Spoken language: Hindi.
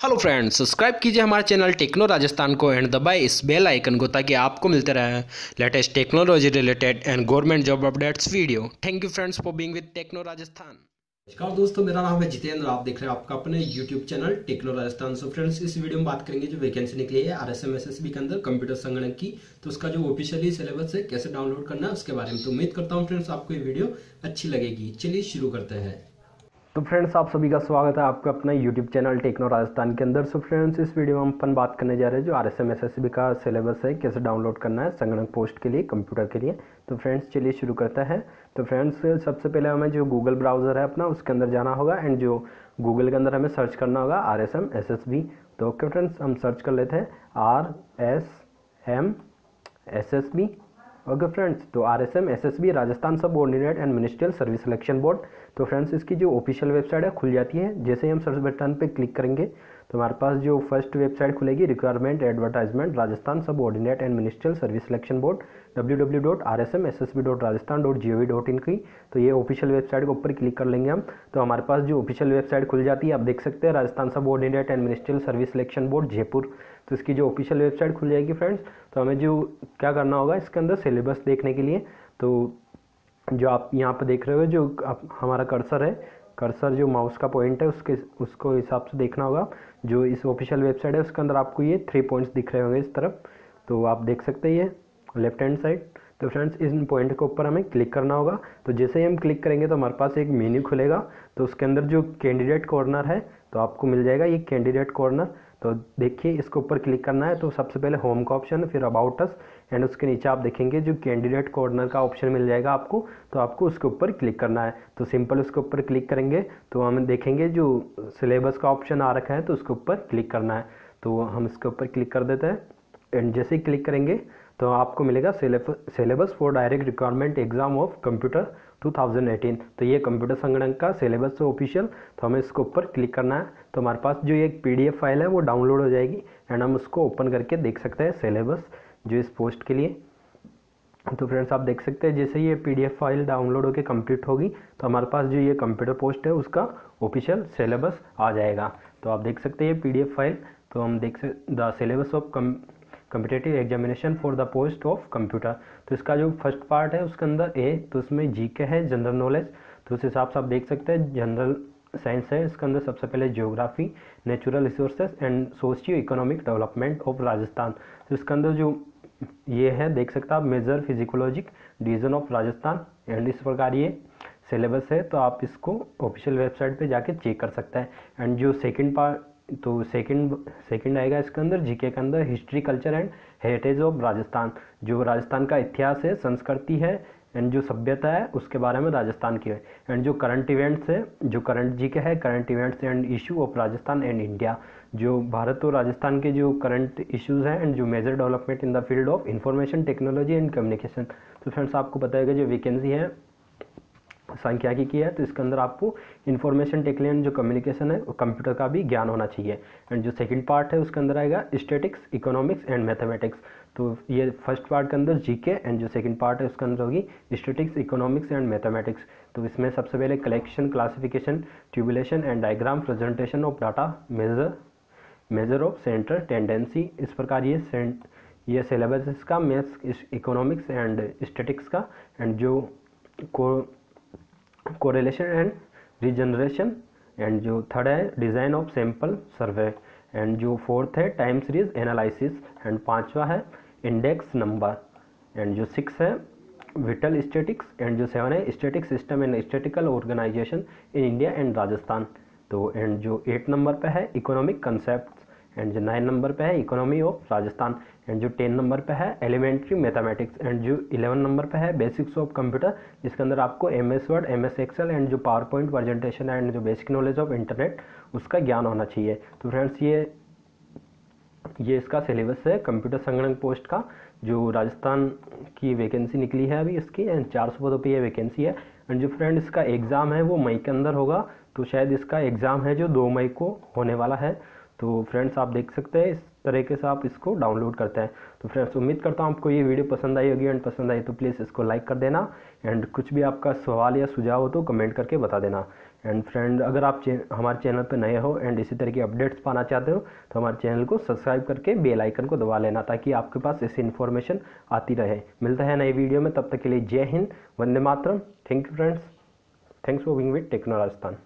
हेलो फ्रेंड्स सब्सक्राइब कीजिए हमारे चैनल टेक्नो राजस्थान को एंड दबाए इस बेल आइकन को ताकि आपको मिलते रहे latest technology related and government job updates video thank you friends for being with techno Rajasthan नमस्कार दोस्तों, मेरा नाम है जितेंद्र। आप देख रहे हैं आपका अपने YouTube channel techno Rajasthan so friends इस वीडियो में बात करेंगे जो वैकेंसी निकली है आर एस के अंदर कंप्यूटर संगणक की। तो उसका जो ऑफिशियली सिलेबस है, कैसे डाउनलोड करना है, उसके बारे में तो उम्मीद करता हूँ फ्रेंड्स आपको ये वीडियो अच्छी लगेगी। चलिए शुरू करते हैं। तो फ्रेंड्स, आप सभी का स्वागत है आपका अपना यूट्यूब चैनल टेक्नो राजस्थान के अंदर। सो फ्रेंड्स, इस वीडियो में हम अपन बात करने जा रहे हैं जो R S M S S B का सिलेबस है, कैसे डाउनलोड करना है, संगणक पोस्ट के लिए कंप्यूटर के लिए। तो फ्रेंड्स, चलिए शुरू करते हैं। तो फ्रेंड्स, सबसे पहले हमें जो गूगल ब्राउज़र है अपना, उसके अंदर जाना होगा एंड जो गूगल के अंदर हमें सर्च करना होगा R S M S S B तो ओके फ्रेंड्स, हम सर्च कर लेते हैं R S M S S B okay friends तो R S M S S B Rajasthan subordinate and ministerial service selection board तो फ्रेंड्स इसकी जो ऑफिशियल वेबसाइट है, खुल जाती है। जैसे ही हम सर्च बटन पे क्लिक करेंगे तो हमारे पास जो फ़र्स्ट वेबसाइट खुलेगी requirement advertisement Rajasthan subordinate and ministerial service selection board W W dot R S M S S B dot Rajasthan dot G O V dot in की। तो ये ऑफिशियल वेबसाइट के ऊपर क्लिक कर लेंगे हम। तो हमारे पास जो ऑफिशियल वेबसाइट खुल जाती है, आप देख सकते हैं, Rajasthan subordinate and ministerial service selection board Jaipur. तो इसकी जो ऑफिशियल वेबसाइट खुल जाएगी फ्रेंड्स तो हमें जो, क्या करना होगा, इसके अंदर सिलेबस देखने के लिए। तो जो आप यहाँ पर देख रहे हो, जो आप, हमारा कर्सर है कर्सर जो माउस का पॉइंट है, उसके, उसको हिसाब से देखना होगा। जो इस ऑफिशियल वेबसाइट है, उसके अंदर आपको ये थ्री पॉइंट्स दिख रहे होंगे इस तरफ़। तो आप देख सकते हैं ये लेफ़्ट हैंड साइड तो फ्रेंड्स इन पॉइंट के ऊपर हमें क्लिक करना होगा। तो जैसे ही हम क्लिक करेंगे तो हमारे पास एक मेन्यू खुलेगा। तो उसके अंदर जो कैंडिडेट कॉर्नर है तो आपको मिल जाएगा ये कैंडिडेट कॉर्नर तो देखिए, इसके ऊपर क्लिक करना है। तो सबसे पहले होम का ऑप्शन, फिर अबाउट अस एंड उसके नीचे आप देखेंगे जो कैंडिडेट कॉर्नर का ऑप्शन मिल जाएगा आपको तो आपको उसके ऊपर क्लिक करना है। तो सिंपल उसके ऊपर क्लिक करेंगे तो हम देखेंगे जो सिलेबस का ऑप्शन आ रखा है तो उसके ऊपर क्लिक करना है। तो हम इसके ऊपर क्लिक कर देते हैं एंड जैसे ही क्लिक करेंगे तो आपको मिलेगा syllabus for direct requirement exam of computer 2018 तो ये कंप्यूटर संगणक का सिलेबस है ऑफिशियल तो हमें इसको ऊपर क्लिक करना है। तो हमारे पास जो एक पीडीएफ फ़ाइल है, वो डाउनलोड हो जाएगी एंड हम उसको ओपन करके देख सकते हैं सिलेबस जो इस पोस्ट के लिए। तो फ्रेंड्स आप देख सकते हैं, जैसे ये पीडीएफ फ़ाइल डाउनलोड होकर कंप्लीट होगी तो हमारे पास जो ये कंप्यूटर पोस्ट है, उसका ऑफिशियल सिलेबस आ जाएगा। तो आप देख सकते हैं ये पीडीएफ फ़ाइल तो हम देख सकते the syllabus of competitive examination for the post of computer तो इसका जो फ़र्स्ट पार्ट है, उसके अंदर ए तो उसमें जी के है जनरल नॉलेज तो उस हिसाब से आप देख सकते हैं जनरल साइंस है, इसके अंदर सबसे पहले geography natural resources and socio economic development of Rajasthan तो इसके अंदर जो ये है, देख सकते हैं आप major physiographic division of Rajasthan and इस प्रकार ये सिलेबस है तो आप इसको ऑफिशियल वेबसाइट पे जाके चेक कर सकते हैं. एंड जो सेकंड पार्ट तो सेकंड सेकंड आएगा इसके अंदर जीके के अंदर history culture and heritage of Rajasthan. जो राजस्थान का इतिहास है, संस्कृति है एंड जो सभ्यता है, उसके बारे में राजस्थान की है। एंड जो करंट इवेंट्स है, जो करंट जी के है current events and issue of Rajasthan and India जो भारत और राजस्थान के जो करंट इश्यूज़ हैं एंड जो major development in the field of information technology and communication तो फ्रेंड्स आपको बताएगा जो वैकेंसी है सांख्यिकी की है? तो इसके अंदर आपको इन्फॉर्मेशन टेक्नोलॉजी जो कम्युनिकेशन है कंप्यूटर का भी ज्ञान होना चाहिए। एंड जो सेकंड पार्ट है, उसके अंदर आएगा स्टेटिक्स इकोनॉमिक्स एंड मैथमेटिक्स तो ये फ़र्स्ट पार्ट के अंदर जीके एंड जो सेकंड पार्ट है, उसके अंदर होगी स्टेटिक्स इकोनॉमिक्स एंड मैथमेटिक्स तो इसमें सबसे पहले collection classification tabulation and diagram presentation of data measure measure of central tendency इस प्रकार ये सेंट ये सिलेबस इसका मैथ्स इकोनॉमिक्स एंड स्टेटिक्स का. एंड जो को कोरिलेशन एंड रिजनरेशन एंड जो थर्ड है design of sample survey and जो फोर्थ है टाइम सीरीज़ एनालिसिस एंड पांचवा है इंडेक्स नंबर एंड जो सिक्स है विटल स्टेटिक्स एंड जो सेवन है statistic system and statistical organisation in India and Rajasthan तो एंड जो एट नंबर पे है इकोनॉमिक कंसेप्ट एंड जो नाइन नंबर पे है, इकोनॉमी ऑफ़ राजस्थान। एंड जो टेन नंबर पे है, एलिमेंट्री, मैथमेटिक्स। एंड जो इलेवन नंबर पे है, बेसिक्स ऑफ़ कंप्यूटर, जिसके अंदर आपको M S word, M S excel and जो पावर पॉइंट प्रेजेंटेशन एंड जो बेसिक नॉलेज ऑफ़ इंटरनेट, उसका ज्ञान होना चाहिए। तो फ्रेंड्स, ये ये इसका सिलेबस है कंप्यूटर संगणक पोस्ट का, जो राजस्थान की वैकेंसी निकली है अभी इसकी, एंड चार सौ पदों पर यह वैकेंसी है। एंड जो फ्रेंड, इसका एग्ज़ाम है, वो मई के अंदर होगा तो शायद इसका एग्ज़ाम है जो दो मई को होने वाला है। तो फ्रेंड्स आप देख सकते हैं इस तरीके से आप इसको डाउनलोड करते हैं। तो फ्रेंड्स उम्मीद करता हूँ आपको ये वीडियो पसंद आई होगी एंड पसंद आई तो प्लीज़ इसको लाइक कर देना एंड कुछ भी आपका सवाल या सुझाव हो तो कमेंट करके बता देना। एंड फ्रेंड अगर आप चे, हमारे चैनल पर नए हो एंड इसी तरह की अपडेट्स पाना चाहते हो तो हमारे चैनल को सब्सक्राइब करके बेल आइकन को दबा लेना ताकि आपके पास ऐसी इन्फॉर्मेशन आती रहे। मिलता है नई वीडियो में तब तक के लिए जय हिंद वंदे मातरम। Thank you friends thanks for being with techno Rajasthan